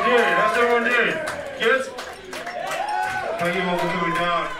everyone did. How's everyone doing? Good? Thank you all for coming down.